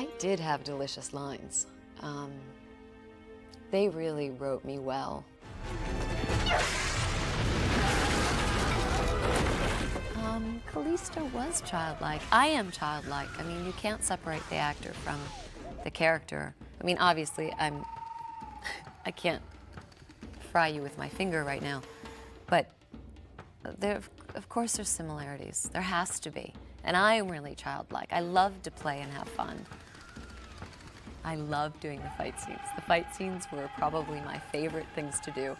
I did have delicious lines. Um, they really wrote me well. Um, was childlike. I am childlike. I mean, you can't separate the actor from the character. I mean, obviously, I'm. I can't fry you with my finger right now, but there, of course, there's similarities. There has to be. And I am really childlike. I love to play and have fun. I love doing the fight scenes. The fight scenes were probably my favorite things to do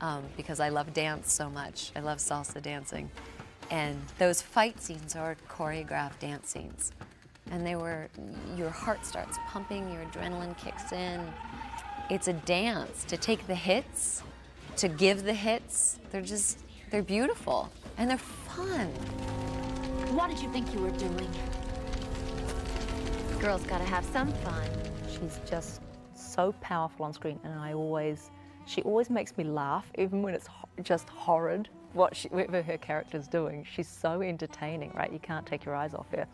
um, because I love dance so much. I love salsa dancing. And those fight scenes are choreographed dance scenes. And they were, your heart starts pumping, your adrenaline kicks in. It's a dance to take the hits, to give the hits. They're just, they're beautiful and they're fun. What did you think you were doing? Girls gotta have some fun. She's just so powerful on screen, and I always, she always makes me laugh, even when it's ho just horrid what she, whatever her character's doing. She's so entertaining, right? You can't take your eyes off her.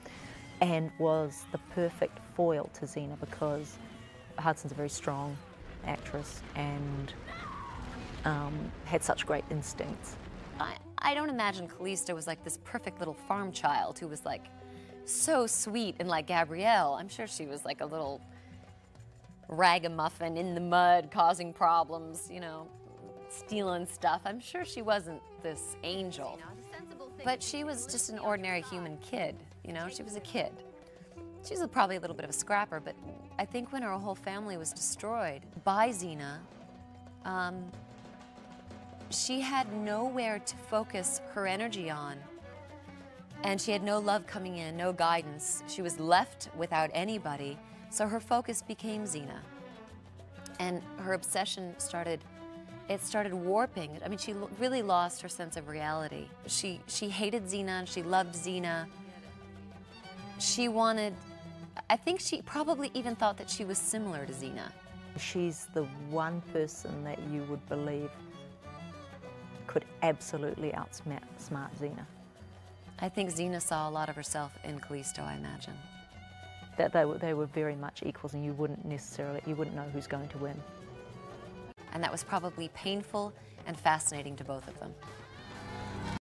And was the perfect foil to Xena because Hudson's a very strong actress and um, had such great instincts. I, I don't imagine Callisto was like this perfect little farm child who was like so sweet and like Gabrielle. I'm sure she was like a little ragamuffin in the mud causing problems, you know, stealing stuff. I'm sure she wasn't this angel. But she was just an ordinary human kid, you know, she was a kid. She was probably a little bit of a scrapper, but I think when her whole family was destroyed by Xena, um, she had nowhere to focus her energy on. And she had no love coming in, no guidance. She was left without anybody, so her focus became Xena. And her obsession started, it started warping. I mean, she really lost her sense of reality. She, she hated Xena and she loved Xena. She wanted, I think she probably even thought that she was similar to Xena. She's the one person that you would believe could absolutely outsmart smart Xena. I think Xena saw a lot of herself in Callisto, I imagine. That they were, they were very much equals and you wouldn't necessarily, you wouldn't know who's going to win. And that was probably painful and fascinating to both of them.